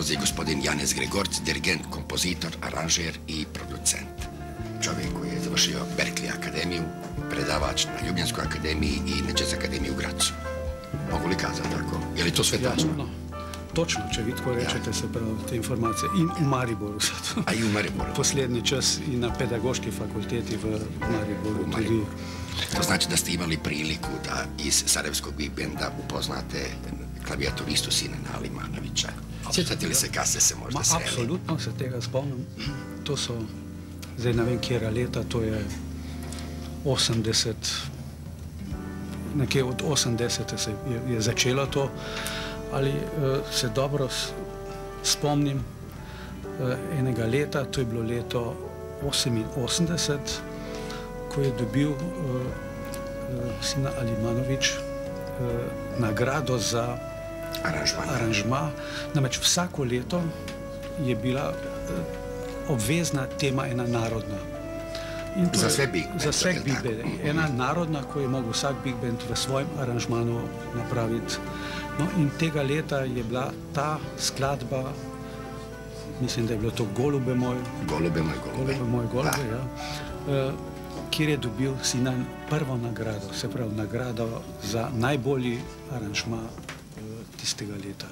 dolazi gospodin Janez Gregorc, dirigent, kompozitor, aranžer i producent. Čovjek koji je završio Berkeley akademiju, predavač na Ljubljanskoj akademiji i na Jazz akademiji u Gracu. Mogu li kazati tako? Je li to sve tačno? Jasno. Točno, če vi tako rečete, se pravi te informacije. In v Mariboru sad. A i u Mariboru. Posljednji čas i na pedagoški fakulteti v Mariboru. U Mariboru. To znači da ste imali priliku da iz Sarajevskog big benda upoznate klavijaturistu Sinena Alimanovića. Sjećate se kada ste se možda Ma, sreli? apsolutno se tega spomnim. To so, zdaj ne vem, kjera leta, to je 80, nekje od 80 se je, je začelo to, ali eh, se dobro spomnim eh, enega leta, to je bilo leto 88, ko je dobil eh, eh, Sina Alimanovič eh, nagrado za Aranžman. aranžma. Namreč vsako leto je bila eh, obvezna tema ena narodna. In to Za sve big Za bende, vse big bende. Ena narodna, ko je mogel vsak big band v svojem aranžmanu napraviti. No in tega leta je bila ta skladba, mislim, da je bilo to Golube moj, Golube moj golube. Golube moj golube, ja. Eh, kjer je dobil Sinan prvo nagrado, se pravi nagrado za najbolji aranžma tistega leta.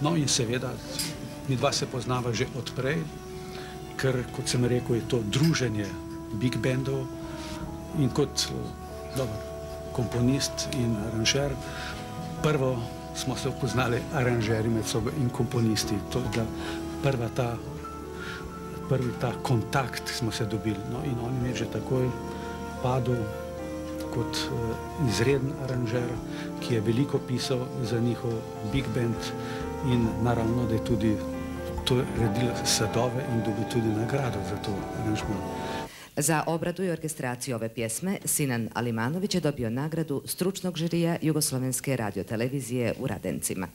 No in seveda, mi dva se poznava že odprej, ker, kot sem rekel, je to druženje big bandov in kot dober, komponist in aranžer, prvo smo se poznali aranžeri med sabo in komponisti. To je bila prva ta prvi ta kontakt smo se dobili. No, in on mi je že takoj padel kot uh, izreden aranžer, ki je veliko pisal za njihov big band in naravno, da je tudi to redil sadove in dobil tudi nagrado za to aranžman. Za obradu i orkestraciju ove pjesme Sinan Alimanović je dobio nagradu stručnog žirija Jugoslovenske radiotelevizije u Radencima.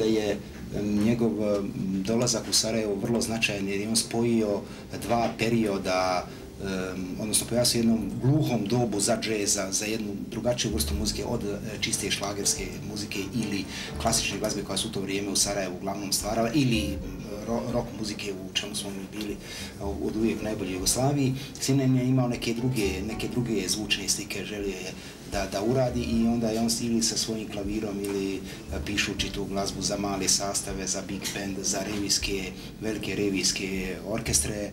Da je njegov dolazak u Sarajevo vrlo značajan jer je on spojio dva perioda odnosno pojavio se jednom gluhom dobu za džez, za, jednu drugačiju vrstu muzike od e, čiste šlagerske muzike ili klasične glazbe koja su u to vrijeme u Sarajevu uglavnom stvarala ili rock muzike u čemu smo mi bili od uvijek najbolje Jugoslaviji. Sinem je imao neke druge, neke druge zvučne slike, želio je da, da uradi i onda je on ili sa svojim klavirom ili e, pišući tu glazbu za male sastave, za big band, za revijske, velike revijske orkestre.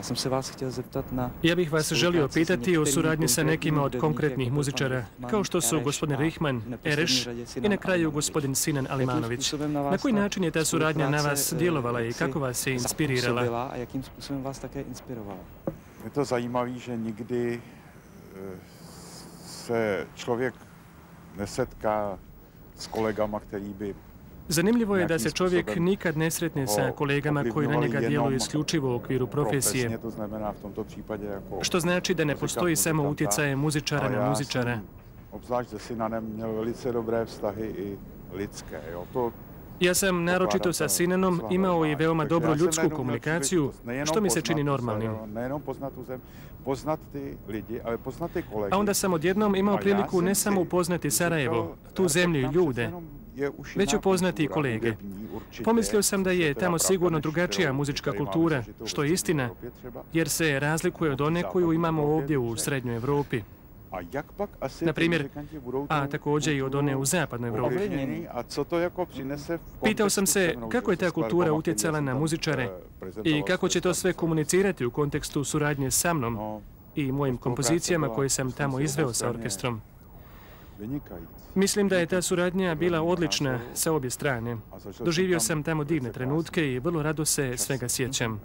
Ja sam se vas htio zeptat na... Ja bih vas želio pitati o suradnji sa nekima od konkretnih muzičara, kao što su gospodin Rihman, Ereš i na kraju gospodin Sinan Alimanović. Na koji način je ta suradnja na vas djelovala i kako vas je inspirirala? A jakým způsobem vás také inspirovala? Je to zajímavé, že nikdy eh, se člověk nesetká s kolegama, který by Zanimljivo je da se čovjek nikad ne sretne sa kolegama koji na njega djeluju isključivo u okviru profesije. Što znači da ne postoji samo utjecaje muzičara na muzičara. Obzvlášť se Sinanem měl velice dobré vztahy i lidské. To ja sam naročito sa Sinanom imao i veoma dobru ljudsku komunikaciju, što mi se čini normalnim. A onda sam odjednom imao priliku ne samo upoznati Sarajevo, tu zemlju i ljude, već upoznati kolege. Pomislio sam da je tamo sigurno drugačija muzička kultura, što je istina, jer se razlikuje od one koju imamo ovdje u Srednjoj Evropi. Na primjer, a također i od one u zapadnoj Evropi. Pitao sam se kako je ta kultura utjecala na muzičare i kako će to sve komunicirati u kontekstu suradnje sa mnom i mojim kompozicijama koje sam tamo izveo sa orkestrom. Mislim da je ta suradnja bila odlična sa obje strane. Doživio sam tamo divne trenutke i vrlo rado se svega sjećam.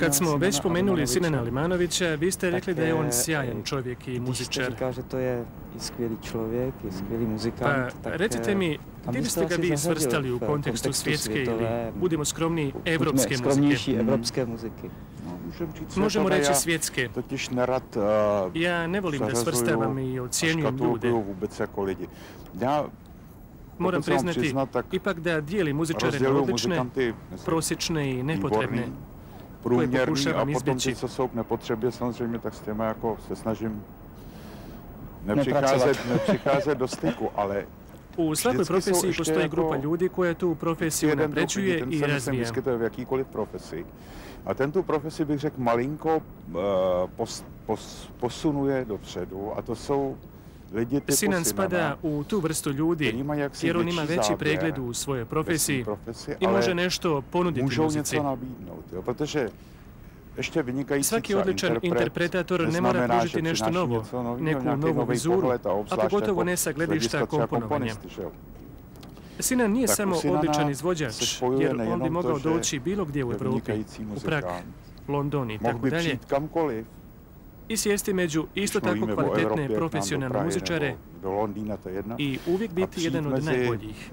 Kad smo već spomenuli Sinana Limanovića, vi ste rekli da je on sjajan čovjek i muzičar. kaže to je i skvili čovjek, i skvili muzikant. Pa, recite mi, gdje biste ga vi svrstali u kontekstu svjetske ili, budemo skromni, evropske muzike? Skromnejší evropské muziky. Možemo reći svjetske. Ja ne volim da svrstavam i ocjenjujem ljude. Moram priznati ipak da dijeli muzičare odlične, prosječne i nepotrebne, koje pokušavam izbjeći. co jsou k nepotřebě, samozřejmě, tak s těma jako se snažím nepřicházet, nepřicházet do styku, ale u svakoj profesiji postoji grupa ljudi koja tu profesiju napređuje i razvija. Ten v jakýkoliv profesi. A ten tu profesi bych řekl malinko uh, pos, pos, posunuje dopředu a to jsou Sinan spada u tu vrstu ljudi, jer on ima veći pregled u svojoj profesiji i može nešto ponuditi muzici. Svaki odličan interpretator ne mora pružiti nešto novo, neku novu vizuru, a pogotovo ne sa gledišta komponovanja. Sinan nije samo odličan izvođač, jer on bi mogao doći bilo gdje u Evropi, u Prag, London i tako dalje, i sjesti među isto tako kvalitetne profesionalne muzičare i uvijek biti jedan od najboljih.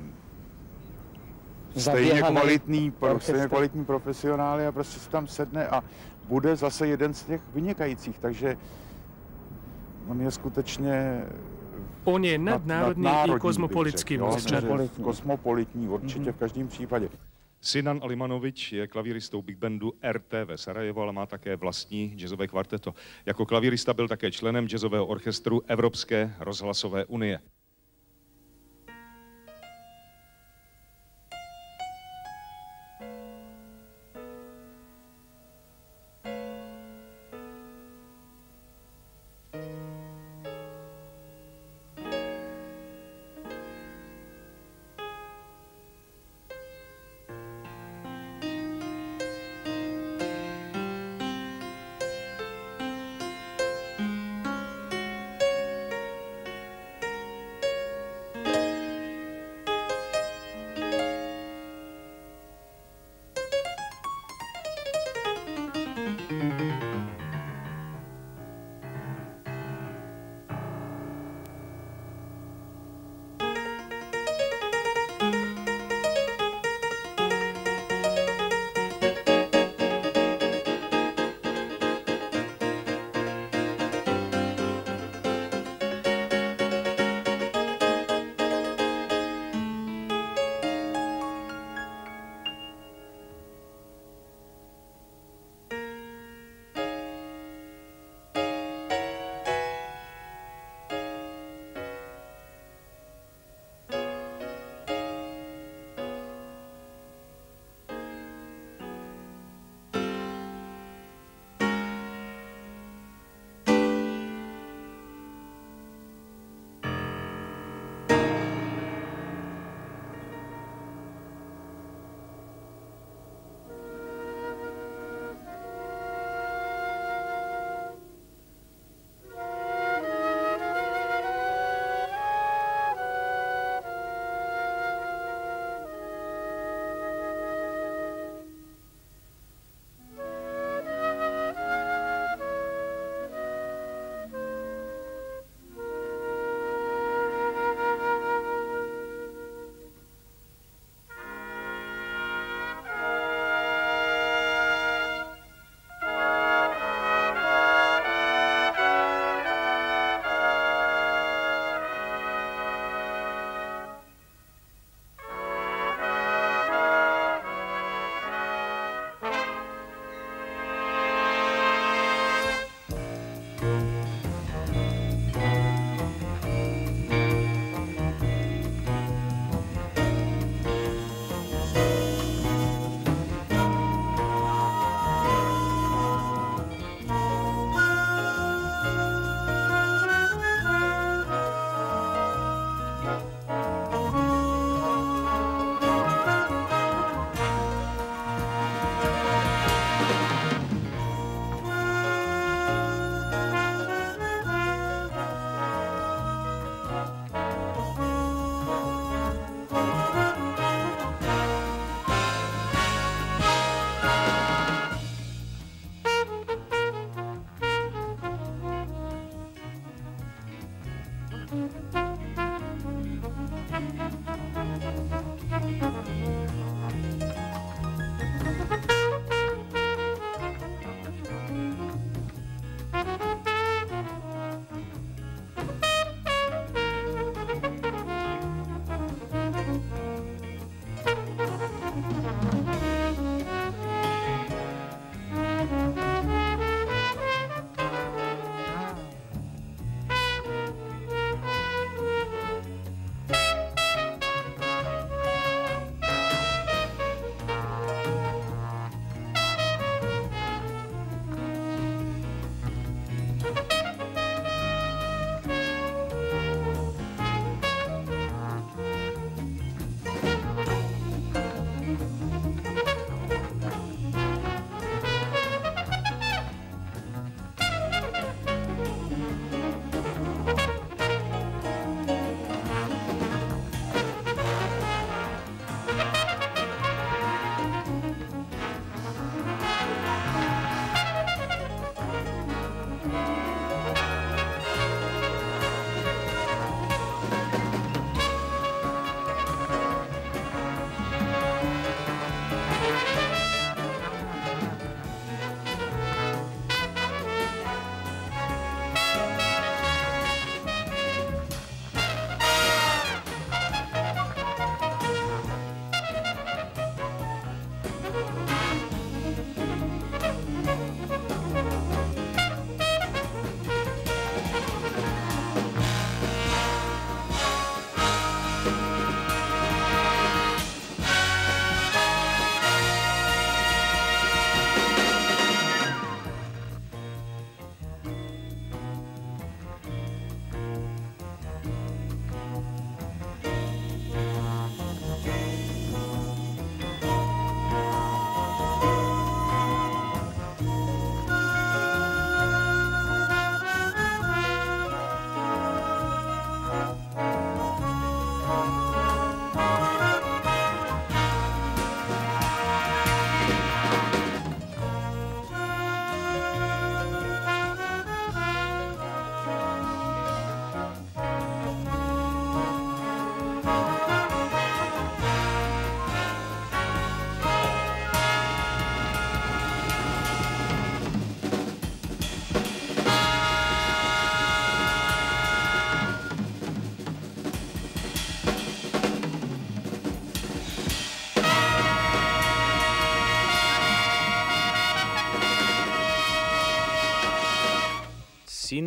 Stejně kvalitní, stejně kvalitní profesionály a prostě si tam sedne a bude zase jeden z těch vynikajících, takže on je skutečně On je nadnárodní i kozmopolitský muzičar. Kosmopolitní, určitě v každém případě. Sinan Alimanovič je klavíristou big bandu RTV Sarajevo, ale má také vlastní jazzové kvarteto. Jako klavírista byl také členem jazzového orchestru Evropské rozhlasové unie.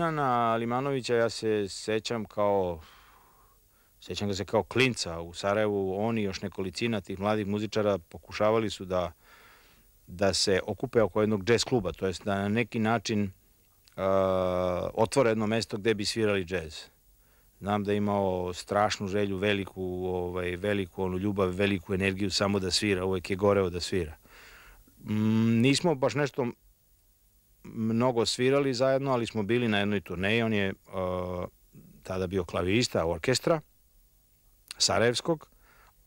Sinana Limanovića ja se sećam kao sećam ga se kao klinca u Sarajevu, oni još nekolicina tih mladih muzičara pokušavali su da da se okupe oko jednog džez kluba, to jest da na neki način uh, otvore jedno mesto gde bi svirali džez. Znam da je imao strašnu želju, veliku, ovaj, veliku onu ljubav, veliku energiju samo da svira, uvek je goreo da svira. Mm, nismo baš nešto mnogo svirali zajedno, ali smo bili na jednoj turneji. On je uh, tada bio klavirista orkestra Sarajevskog,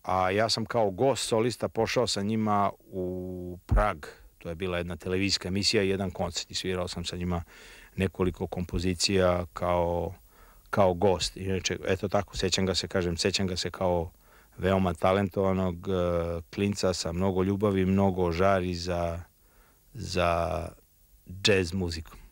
a ja sam kao gost solista pošao sa njima u Prag. To je bila jedna televizijska emisija i jedan koncert i svirao sam sa njima nekoliko kompozicija kao, kao gost. Inače, eto tako, sećam ga se, kažem, sećam ga se kao veoma talentovanog uh, klinca sa mnogo ljubavi, mnogo žari za, za jazz muziku.